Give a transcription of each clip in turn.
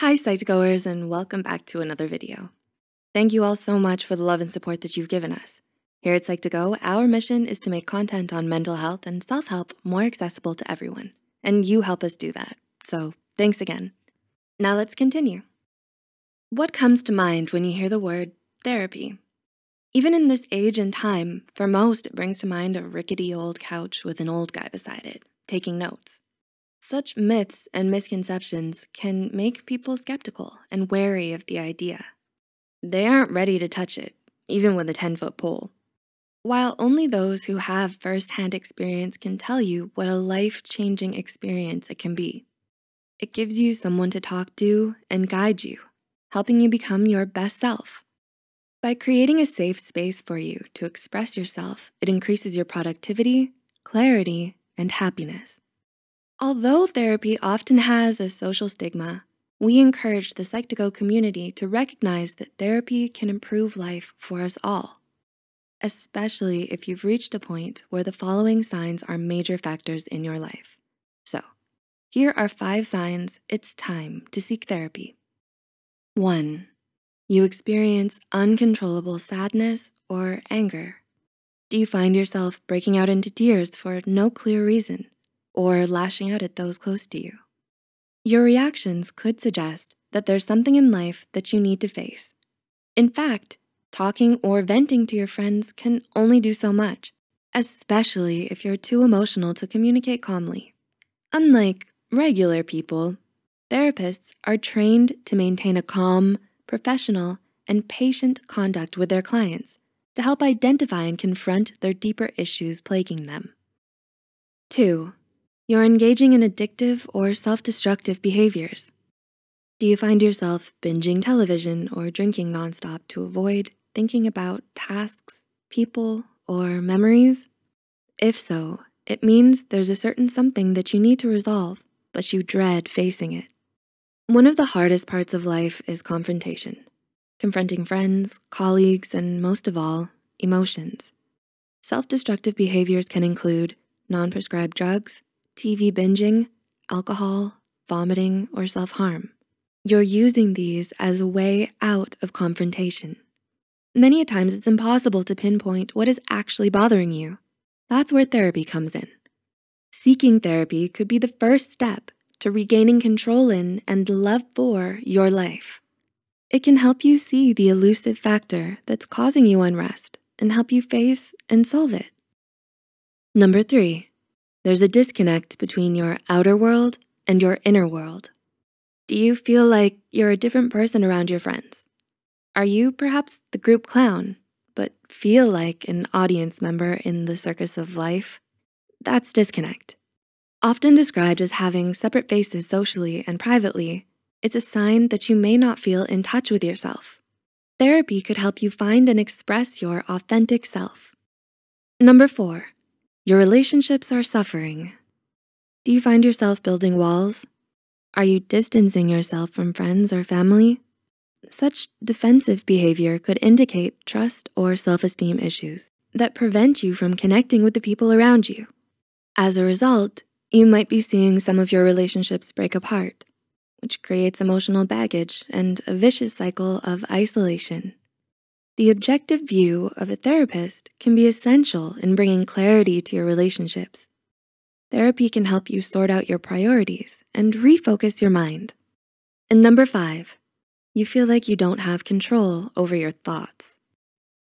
Hi Psych2Goers and welcome back to another video. Thank you all so much for the love and support that you've given us. Here at Psych2Go, our mission is to make content on mental health and self-help more accessible to everyone. And you help us do that, so thanks again. Now let's continue. What comes to mind when you hear the word therapy? Even in this age and time, for most, it brings to mind a rickety old couch with an old guy beside it, taking notes. Such myths and misconceptions can make people skeptical and wary of the idea. They aren't ready to touch it, even with a 10 foot pole. While only those who have firsthand experience can tell you what a life-changing experience it can be. It gives you someone to talk to and guide you, helping you become your best self. By creating a safe space for you to express yourself, it increases your productivity, clarity, and happiness. Although therapy often has a social stigma, we encourage the Psych2Go community to recognize that therapy can improve life for us all, especially if you've reached a point where the following signs are major factors in your life. So here are five signs it's time to seek therapy. One, you experience uncontrollable sadness or anger. Do you find yourself breaking out into tears for no clear reason? Or lashing out at those close to you. Your reactions could suggest that there's something in life that you need to face. In fact, talking or venting to your friends can only do so much, especially if you're too emotional to communicate calmly. Unlike regular people, therapists are trained to maintain a calm, professional, and patient conduct with their clients to help identify and confront their deeper issues plaguing them. Two, you're engaging in addictive or self-destructive behaviors. Do you find yourself binging television or drinking nonstop to avoid thinking about tasks, people, or memories? If so, it means there's a certain something that you need to resolve, but you dread facing it. One of the hardest parts of life is confrontation, confronting friends, colleagues, and most of all, emotions. Self-destructive behaviors can include non-prescribed drugs, TV binging, alcohol, vomiting, or self-harm. You're using these as a way out of confrontation. Many a times it's impossible to pinpoint what is actually bothering you. That's where therapy comes in. Seeking therapy could be the first step to regaining control in and love for your life. It can help you see the elusive factor that's causing you unrest and help you face and solve it. Number three, there's a disconnect between your outer world and your inner world. Do you feel like you're a different person around your friends? Are you perhaps the group clown, but feel like an audience member in the circus of life? That's disconnect. Often described as having separate faces socially and privately, it's a sign that you may not feel in touch with yourself. Therapy could help you find and express your authentic self. Number four, your relationships are suffering. Do you find yourself building walls? Are you distancing yourself from friends or family? Such defensive behavior could indicate trust or self-esteem issues that prevent you from connecting with the people around you. As a result, you might be seeing some of your relationships break apart, which creates emotional baggage and a vicious cycle of isolation. The objective view of a therapist can be essential in bringing clarity to your relationships. Therapy can help you sort out your priorities and refocus your mind. And number five, you feel like you don't have control over your thoughts.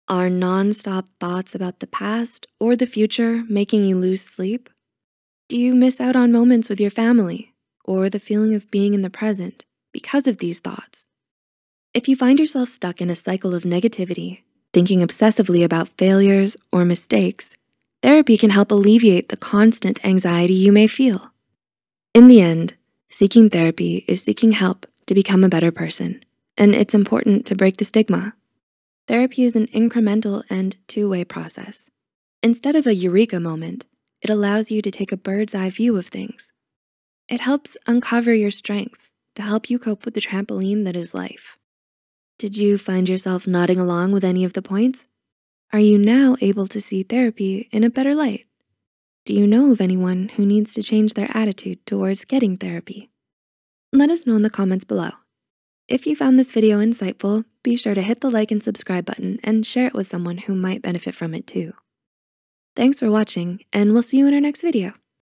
Are nonstop thoughts about the past or the future making you lose sleep? Do you miss out on moments with your family or the feeling of being in the present because of these thoughts? If you find yourself stuck in a cycle of negativity, thinking obsessively about failures or mistakes, therapy can help alleviate the constant anxiety you may feel. In the end, seeking therapy is seeking help to become a better person, and it's important to break the stigma. Therapy is an incremental and two-way process. Instead of a eureka moment, it allows you to take a bird's eye view of things. It helps uncover your strengths to help you cope with the trampoline that is life. Did you find yourself nodding along with any of the points? Are you now able to see therapy in a better light? Do you know of anyone who needs to change their attitude towards getting therapy? Let us know in the comments below. If you found this video insightful, be sure to hit the like and subscribe button and share it with someone who might benefit from it too. Thanks for watching, and we'll see you in our next video.